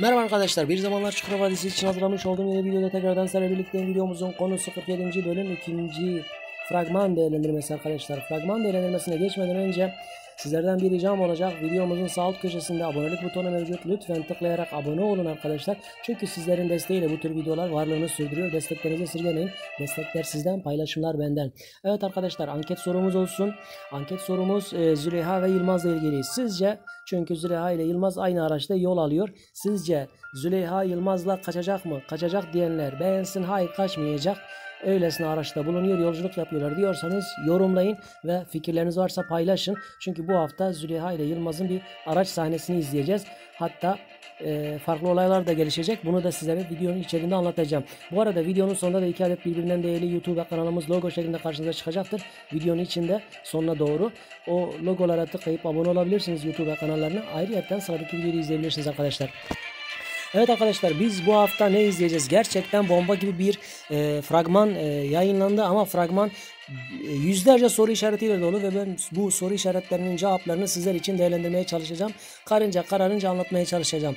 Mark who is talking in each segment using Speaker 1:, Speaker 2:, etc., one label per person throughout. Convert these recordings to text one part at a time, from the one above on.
Speaker 1: Merhaba arkadaşlar. Bir zamanlar Çukurova dizisi için hazırlamış olduğum yeni videoda tekrardan sizlerle birlikte videomuzun konusu 47. bölüm 2. fragman değerlendirmesi arkadaşlar. Fragman değerlendirmesine geçmeden önce sizlerden bir ricam olacak. Videomuzun sağ alt köşesinde abonelik butonu mevcut. Lütfen tıklayarak abone olun arkadaşlar. Çünkü sizlerin desteğiyle bu tür videolar varlığını sürdürüyor. Desteklerinizi esirgemeyin. Destekler sizden, paylaşımlar benden. Evet arkadaşlar anket sorumuz olsun. Anket sorumuz e, Züleyha ve Yılmaz'la ilgili. Sizce çünkü Züleyha ile Yılmaz aynı araçta yol alıyor. Sizce Züleyha Yılmaz'la kaçacak mı? Kaçacak diyenler beğensin. Hayır kaçmayacak. Öylesine araçta bulunuyor, yolculuk yapıyorlar diyorsanız yorumlayın ve fikirleriniz varsa paylaşın. Çünkü bu hafta Züleyha ile Yılmaz'ın bir araç sahnesini izleyeceğiz. Hatta e, farklı olaylar da gelişecek. Bunu da sizlere videonun içerisinde anlatacağım. Bu arada videonun sonunda da iki adet birbirinden değerli YouTube kanalımız logo şeklinde karşınıza çıkacaktır. Videonun içinde sonuna doğru o logolara tıklayıp abone olabilirsiniz YouTube kanallarına. Ayrıca sıradaki videoyu izleyebilirsiniz arkadaşlar. Evet arkadaşlar biz bu hafta ne izleyeceğiz? Gerçekten bomba gibi bir e, fragman e, yayınlandı ama fragman e, yüzlerce soru işaretiyle dolu ve ben bu soru işaretlerinin cevaplarını sizler için değerlendirmeye çalışacağım. Karınca kararınca anlatmaya çalışacağım.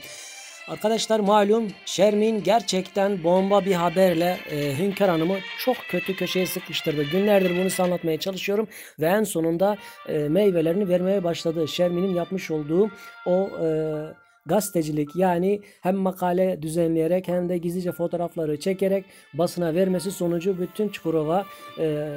Speaker 1: Arkadaşlar malum Şermin gerçekten bomba bir haberle e, Hünkar Hanım'ı çok kötü köşeye sıkıştırdı. Günlerdir bunu anlatmaya çalışıyorum ve en sonunda e, meyvelerini vermeye başladı. Şermin'in yapmış olduğu o e, gazetecilik yani hem makale düzenleyerek hem de gizlice fotoğrafları çekerek basına vermesi sonucu bütün Çukurova e,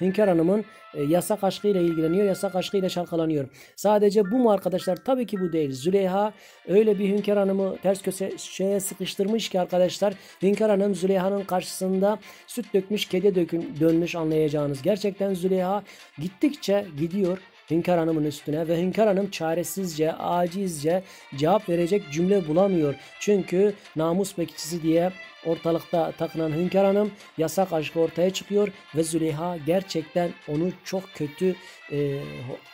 Speaker 1: Hünkar Hanım'ın e, yasak aşkıyla ilgileniyor, yasak aşkıyla şalkalanıyor. Sadece bu mu arkadaşlar? Tabii ki bu değil. Züleyha öyle bir Hünkar Hanım'ı ters köşeye sıkıştırmış ki arkadaşlar Hünkar Hanım Züleyha'nın karşısında süt dökmüş, kedi dökün, dönmüş anlayacağınız. Gerçekten Züleyha gittikçe gidiyor Hünkar Hanım'ın üstüne ve Hünkar Hanım çaresizce, acizce cevap verecek cümle bulamıyor. Çünkü namus bekçisi diye ortalıkta takılan Hünkar Hanım yasak aşkı ortaya çıkıyor ve Züleyha gerçekten onu çok kötü e,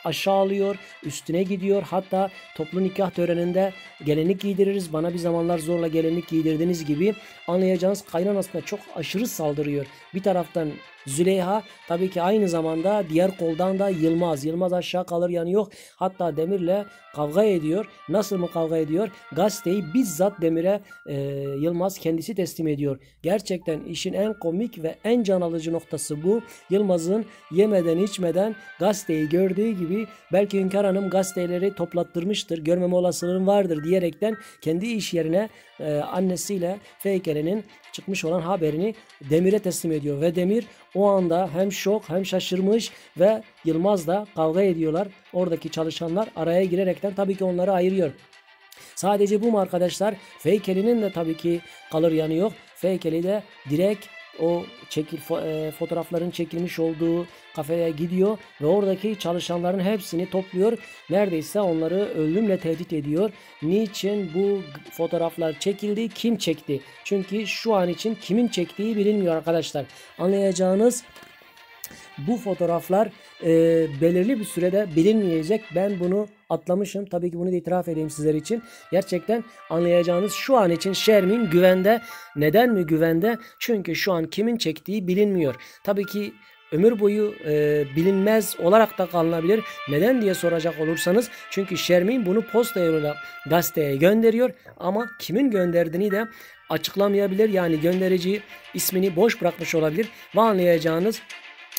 Speaker 1: aşağılıyor, üstüne gidiyor. Hatta toplu nikah töreninde gelinlik giydiririz. Bana bir zamanlar zorla gelinlik giydirdiniz gibi anlayacağınız kaynanasına çok aşırı saldırıyor. Bir taraftan Züleyha tabii ki aynı zamanda diğer koldan da Yılmaz. Yılmaz aşağı kalır yanı yok. Hatta Demir'le kavga ediyor. Nasıl mı kavga ediyor? Gazeteyi bizzat Demir'e e, Yılmaz kendisi teslim ediyor. Gerçekten işin en komik ve en can alıcı noktası bu. Yılmaz'ın yemeden içmeden gazeteyi gördüğü gibi belki Hünkar Hanım gazeteleri toplattırmıştır. Görmeme olasılığım vardır diyerekten kendi iş yerine e, annesiyle Feykele'nin çıkmış olan haberini Demir'e teslim ediyor. Ve Demir o anda hem şok hem şaşırmış ve Yılmaz'la kavga ediyorlar. Oradaki çalışanlar araya girerekten tabii ki onları ayırıyor. Sadece bu mu arkadaşlar? Feykeli'nin de tabii ki kalır yanı yok. Feykeli de direkt o çekil e, fotoğrafların çekilmiş olduğu kafeye gidiyor ve oradaki çalışanların hepsini topluyor. Neredeyse onları ölümle tehdit ediyor. Niçin bu fotoğraflar çekildi? Kim çekti? Çünkü şu an için kimin çektiği bilinmiyor arkadaşlar. Anlayacağınız bu fotoğraflar e, belirli bir sürede bilinmeyecek. Ben bunu atlamışım. Tabii ki bunu da itiraf edeyim sizler için. Gerçekten anlayacağınız şu an için Şermin güvende. Neden mi güvende? Çünkü şu an kimin çektiği bilinmiyor. Tabii ki ömür boyu e, bilinmez olarak da kalınabilir. Neden diye soracak olursanız çünkü Şermin bunu posta yoluyla gazeteye gönderiyor ama kimin gönderdiğini de açıklamayabilir. Yani gönderici ismini boş bırakmış olabilir ve anlayacağınız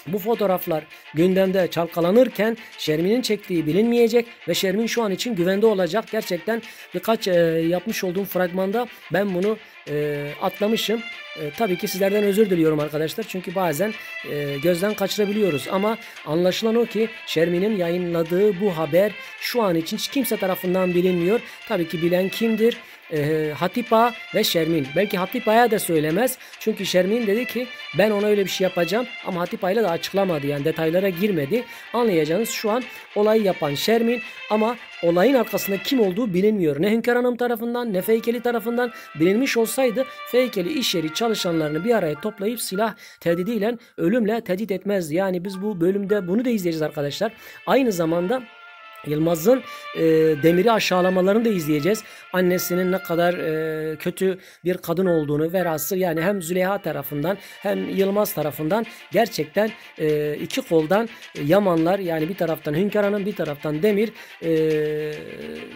Speaker 1: bu fotoğraflar gündemde çalkalanırken Şermin'in çektiği bilinmeyecek ve Şermin şu an için güvende olacak. Gerçekten birkaç e, yapmış olduğum fragmanda ben bunu e, atlamışım. E, tabii ki sizlerden özür diliyorum arkadaşlar. Çünkü bazen e, gözden kaçırabiliyoruz. Ama anlaşılan o ki Şermin'in yayınladığı bu haber şu an için hiç kimse tarafından bilinmiyor. Tabii ki bilen kimdir? E, Hatipa ve Şermin. Belki Hatipa'ya da söylemez. Çünkü Şermin dedi ki ben ona öyle bir şey yapacağım ama Hatipa'yla da açıklamadı. Yani detaylara girmedi. Anlayacağınız şu an olayı yapan Şermin ama olayın arkasında kim olduğu bilinmiyor. Ne Hünkar Hanım tarafından ne Feykeli tarafından bilinmiş olsaydı Feykeli iş yeri çalışanlarını bir araya toplayıp silah tehdidiyle ölümle tehdit etmezdi. Yani biz bu bölümde bunu da izleyeceğiz arkadaşlar. Aynı zamanda Yılmaz'ın e, Demir'i aşağılamalarını da izleyeceğiz. Annesinin ne kadar e, kötü bir kadın olduğunu verası yani hem Züleyha tarafından hem Yılmaz tarafından gerçekten e, iki koldan Yamanlar yani bir taraftan Hünkar Hanım bir taraftan Demir e,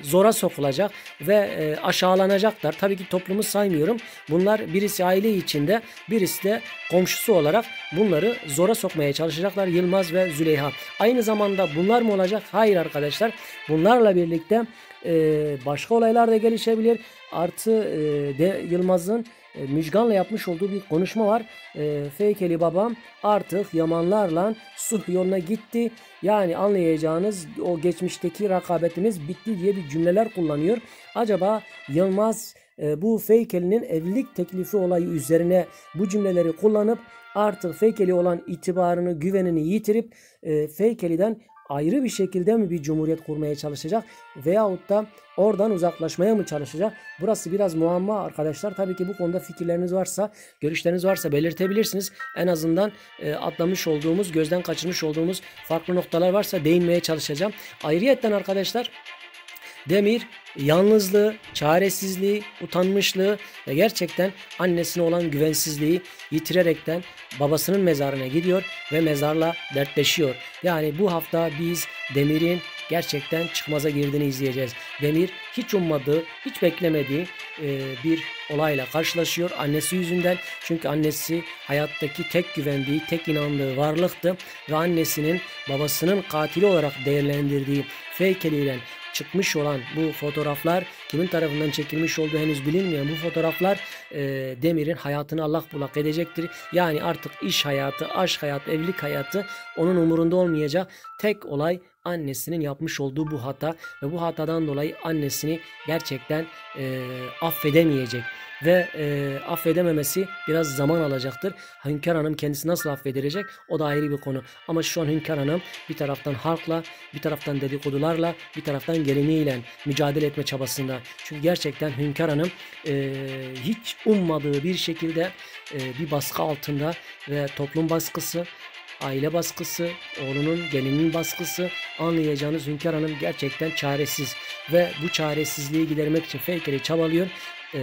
Speaker 1: zora sokulacak ve e, aşağılanacaklar. Tabii ki toplumu saymıyorum. Bunlar birisi aile içinde birisi de komşusu olarak bunları zora sokmaya çalışacaklar Yılmaz ve Züleyha. Aynı zamanda bunlar mı olacak? Hayır arkadaşlar arkadaşlar. Bunlarla birlikte e, başka olaylar da gelişebilir. Artı e, de Yılmaz'ın e, Müjgan'la yapmış olduğu bir konuşma var. E, Feykeli babam artık Yamanlarla sulh yoluna gitti. Yani anlayacağınız o geçmişteki rakabetimiz bitti diye bir cümleler kullanıyor. Acaba Yılmaz e, bu Feykeli'nin evlilik teklifi olayı üzerine bu cümleleri kullanıp artık Feykeli olan itibarını, güvenini yitirip e, Feykeli'den ayrı bir şekilde mi bir cumhuriyet kurmaya çalışacak veyahut da oradan uzaklaşmaya mı çalışacak? Burası biraz muamma arkadaşlar. Tabii ki bu konuda fikirleriniz varsa, görüşleriniz varsa belirtebilirsiniz. En azından e, atlamış olduğumuz, gözden kaçırmış olduğumuz farklı noktalar varsa değinmeye çalışacağım. Ayrıyetten arkadaşlar Demir yalnızlığı, çaresizliği, utanmışlığı ve gerçekten annesine olan güvensizliği yitirerekten babasının mezarına gidiyor ve mezarla dertleşiyor. Yani bu hafta biz Demir'in gerçekten çıkmaza girdiğini izleyeceğiz. Demir hiç ummadığı, hiç beklemediği e, bir olayla karşılaşıyor annesi yüzünden. Çünkü annesi hayattaki tek güvendiği, tek inandığı varlıktı ve annesinin babasının katili olarak değerlendirdiği Feykeli çıkmış olan bu fotoğraflar kimin tarafından çekilmiş olduğu henüz bilinmeyen bu fotoğraflar e, Demir'in hayatını Allah bulak edecektir. Yani artık iş hayatı, aşk hayatı, evlilik hayatı onun umurunda olmayacak. Tek olay annesinin yapmış olduğu bu hata ve bu hatadan dolayı annesini gerçekten e, affedemeyecek ve e, affedememesi biraz zaman alacaktır. Hünkar Hanım kendisi nasıl affedilecek o da ayrı bir konu. Ama şu an Hünkar Hanım bir taraftan halkla, bir taraftan dedikodularla, bir taraftan geliniyle mücadele etme çabasında. Çünkü gerçekten Hünkar Hanım e, hiç ummadığı bir şekilde e, bir baskı altında ve toplum baskısı aile baskısı, oğlunun gelinin baskısı anlayacağınız Hünkar Hanım gerçekten çaresiz ve bu çaresizliği gidermek için Feyker'i çabalıyor e,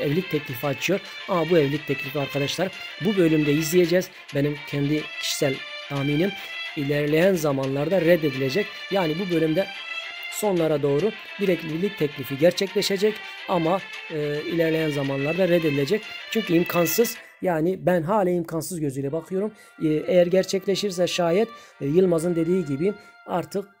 Speaker 1: evlilik teklifi açıyor. Ama bu evlilik teklifi arkadaşlar bu bölümde izleyeceğiz. Benim kendi kişisel tahminim ilerleyen zamanlarda reddedilecek. Yani bu bölümde sonlara doğru bir evlilik teklifi gerçekleşecek ama e, ilerleyen zamanlarda reddedilecek. Çünkü imkansız yani ben hala imkansız gözüyle bakıyorum. E, eğer gerçekleşirse şayet e, Yılmaz'ın dediği gibi artık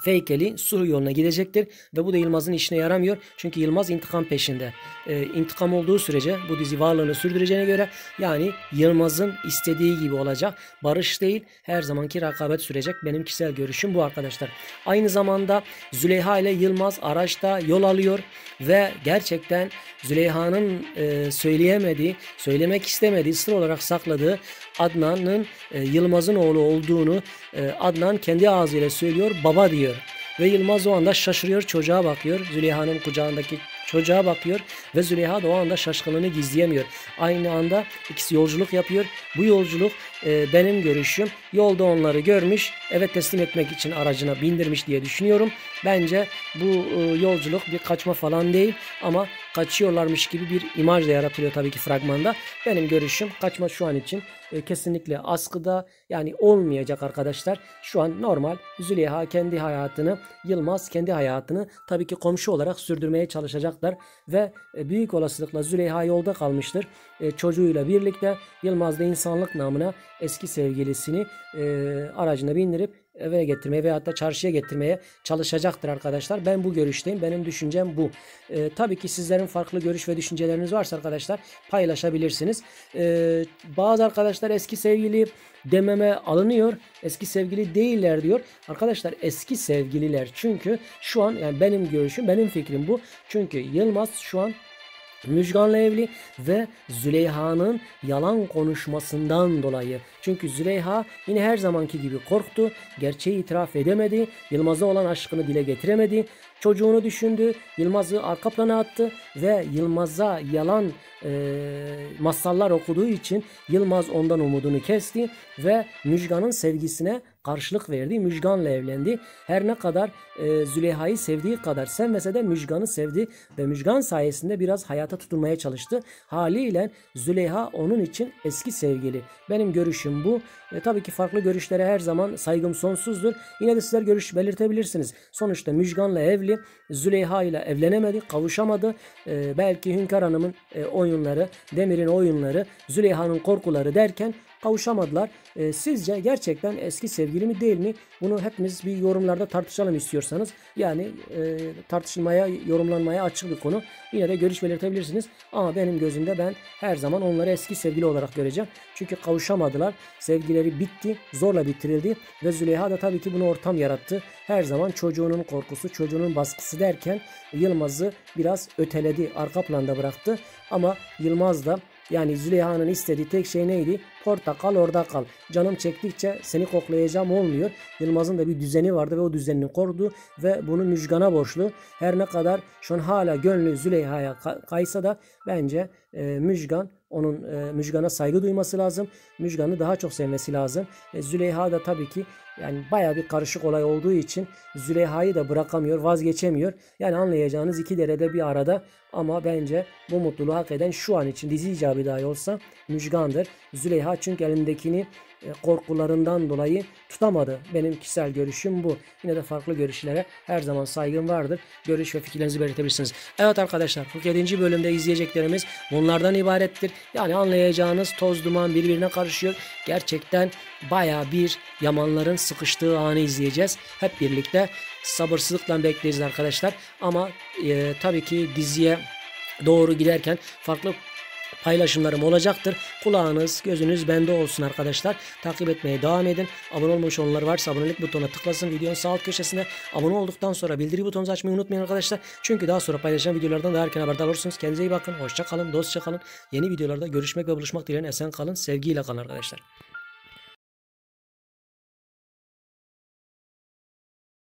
Speaker 1: Feykeli Sur yoluna gidecektir ve bu da Yılmaz'ın işine yaramıyor. Çünkü Yılmaz intikam peşinde. Ee, intikam olduğu sürece bu dizi varlığını sürdüreceğine göre yani Yılmaz'ın istediği gibi olacak. Barış değil her zamanki rekabet sürecek. Benim kişisel görüşüm bu arkadaşlar. Aynı zamanda Züleyha ile Yılmaz araçta yol alıyor ve gerçekten Züleyha'nın e, söyleyemediği, söylemek istemediği, sır olarak sakladığı Adnan'ın e, Yılmaz'ın oğlu olduğunu e, Adnan kendi ağzıyla söylüyor. Baba diyor. Ve Yılmaz o anda şaşırıyor çocuğa bakıyor. Züleyha'nın kucağındaki çocuğa bakıyor ve Züleyha da o anda şaşkınlığını gizleyemiyor. Aynı anda ikisi yolculuk yapıyor. Bu yolculuk e, benim görüşüm yolda onları görmüş eve teslim etmek için aracına bindirmiş diye düşünüyorum. Bence bu e, yolculuk bir kaçma falan değil ama kaçıyorlarmış gibi bir imaj da yaratılıyor tabii ki fragmanda. Benim görüşüm kaçma şu an için e, kesinlikle askıda yani olmayacak arkadaşlar. Şu an normal Züleyha kendi hayatını, Yılmaz kendi hayatını tabii ki komşu olarak sürdürmeye çalışacaklar ve e, büyük olasılıkla Züleyha yolda kalmıştır. E, çocuğuyla birlikte Yılmaz da insanlık namına eski sevgilisini e, aracına bindirip eve getirmeye veyahut da çarşıya getirmeye çalışacaktır arkadaşlar. Ben bu görüşteyim. Benim düşüncem bu. Ee, tabii ki sizlerin farklı görüş ve düşünceleriniz varsa arkadaşlar paylaşabilirsiniz. Ee, bazı arkadaşlar eski sevgili dememe alınıyor. Eski sevgili değiller diyor. Arkadaşlar eski sevgililer. Çünkü şu an yani benim görüşüm, benim fikrim bu. Çünkü Yılmaz şu an Müjgan'la evli ve Züleyha'nın yalan konuşmasından dolayı. Çünkü Züleyha yine her zamanki gibi korktu, gerçeği itiraf edemedi, Yılmaz'a olan aşkını dile getiremedi. Çocuğunu düşündü, Yılmaz'ı arka plana attı ve Yılmaz'a yalan e, masallar okuduğu için Yılmaz ondan umudunu kesti ve Müjgan'ın sevgisine karşılık verdi. Müjgan'la evlendi. Her ne kadar e, Züleyha'yı sevdiği kadar sevmese de Müjgan'ı sevdi ve Müjgan sayesinde biraz hayata tutunmaya çalıştı. Haliyle Züleyha onun için eski sevgili. Benim görüşüm bu. E, tabii ki farklı görüşlere her zaman saygım sonsuzdur. Yine de sizler görüş belirtebilirsiniz. Sonuçta Müjgan'la evli. Züleyha ile evlenemedi, kavuşamadı. E, belki Hünkar Hanım'ın e, oyunları, Demir'in oyunları, Züleyha'nın korkuları derken kavuşamadılar. E, sizce gerçekten eski sevgili mi değil mi? Bunu hepimiz bir yorumlarda tartışalım istiyorsanız. Yani e, tartışılmaya, yorumlanmaya açık bir konu. Yine de görüş belirtebilirsiniz. Ama benim gözümde ben her zaman onları eski sevgili olarak göreceğim. Çünkü kavuşamadılar. Sevgileri bitti. Zorla bitirildi. Ve Züleyha da tabii ki bunu ortam yarattı. Her zaman çocuğunun korkusu, çocuğunun baskısı derken Yılmaz'ı biraz öteledi. Arka planda bıraktı. Ama Yılmaz da yani Züleyha'nın istediği tek şey neydi? Porta kal orada kal. Canım çektikçe seni koklayacağım olmuyor. Yılmaz'ın da bir düzeni vardı ve o düzenini korudu ve bunu Müjgan'a borçlu. Her ne kadar şu an hala gönlü Züleyha'ya kaysa da bence e, Müjgan onun e, Müjgan'a saygı duyması lazım. Müjgan'ı daha çok sevmesi lazım. E, Züleyha da tabii ki yani baya bir karışık olay olduğu için Züleyha'yı da bırakamıyor, vazgeçemiyor. Yani anlayacağınız iki derede bir arada ama bence bu mutluluğu hak eden şu an için dizi icabı dahi olsa Müjgan'dır. Züleyha çünkü elindekini korkularından dolayı tutamadı. Benim kişisel görüşüm bu. Yine de farklı görüşlere her zaman saygım vardır. Görüş ve fikirlerinizi belirtebilirsiniz. Evet arkadaşlar 47. bölümde izleyeceklerimiz bunlardan ibarettir. Yani anlayacağınız toz duman birbirine karışıyor. Gerçekten baya bir yamanların sıkıştığı anı izleyeceğiz. Hep birlikte sabırsızlıkla bekleyeceğiz arkadaşlar. Ama e, tabii ki diziye doğru giderken farklı paylaşımlarım olacaktır. Kulağınız, gözünüz bende olsun arkadaşlar. Takip etmeye devam edin. Abone olmamış olanlar varsa abonelik butonuna tıklasın. Videonun sağ alt köşesinde abone olduktan sonra bildiri butonunuzu açmayı unutmayın arkadaşlar. Çünkü daha sonra paylaşacağım videolardan daha erken haberdar olursunuz. Kendinize iyi bakın. Hoşça kalın. Dostça kalın. Yeni videolarda görüşmek ve buluşmak dileğiyle esen kalın. Sevgiyle kalın arkadaşlar.